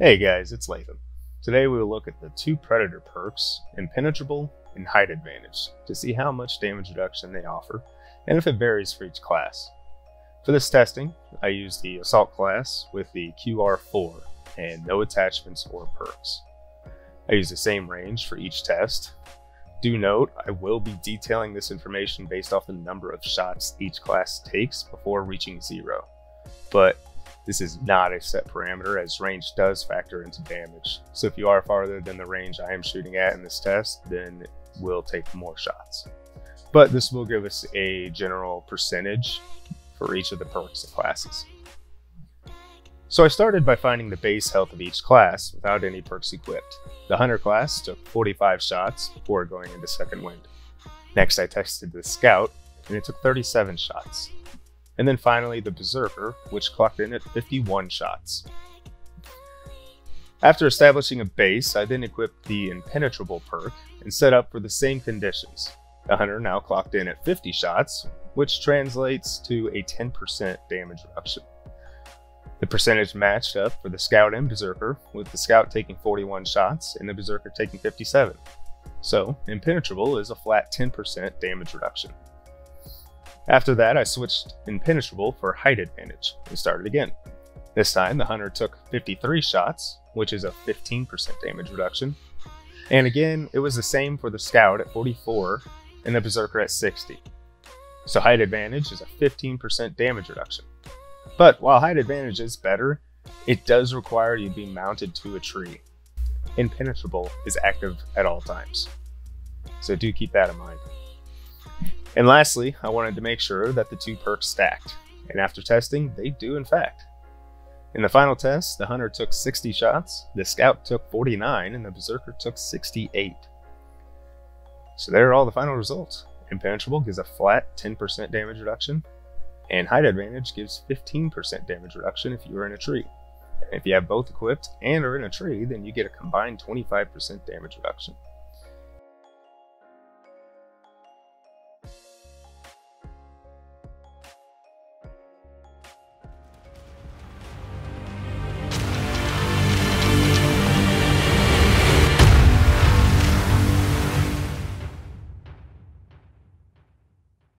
Hey guys, it's Latham. Today we will look at the two Predator perks, Impenetrable and Height Advantage, to see how much damage reduction they offer, and if it varies for each class. For this testing, I used the Assault class with the QR4 and no attachments or perks. I used the same range for each test. Do note, I will be detailing this information based off the number of shots each class takes before reaching zero, but this is not a set parameter as range does factor into damage. So if you are farther than the range I am shooting at in this test, then we'll take more shots. But this will give us a general percentage for each of the perks and classes. So I started by finding the base health of each class without any perks equipped. The Hunter class took 45 shots before going into Second Wind. Next I tested the Scout, and it took 37 shots. And then finally the Berserker, which clocked in at 51 shots. After establishing a base, I then equipped the Impenetrable perk and set up for the same conditions. The Hunter now clocked in at 50 shots, which translates to a 10% damage reduction. The percentage matched up for the Scout and Berserker, with the Scout taking 41 shots and the Berserker taking 57. So, Impenetrable is a flat 10% damage reduction. After that, I switched Impenetrable for height advantage and started again. This time, the Hunter took 53 shots, which is a 15% damage reduction. And again, it was the same for the Scout at 44 and the Berserker at 60. So height advantage is a 15% damage reduction. But while height advantage is better, it does require you to be mounted to a tree. Impenetrable is active at all times. So do keep that in mind. And lastly, I wanted to make sure that the two perks stacked, and after testing, they do in fact. In the final test, the Hunter took 60 shots, the Scout took 49, and the Berserker took 68. So there are all the final results. Impenetrable gives a flat 10% damage reduction, and Height Advantage gives 15% damage reduction if you are in a tree. And if you have both equipped and are in a tree, then you get a combined 25% damage reduction.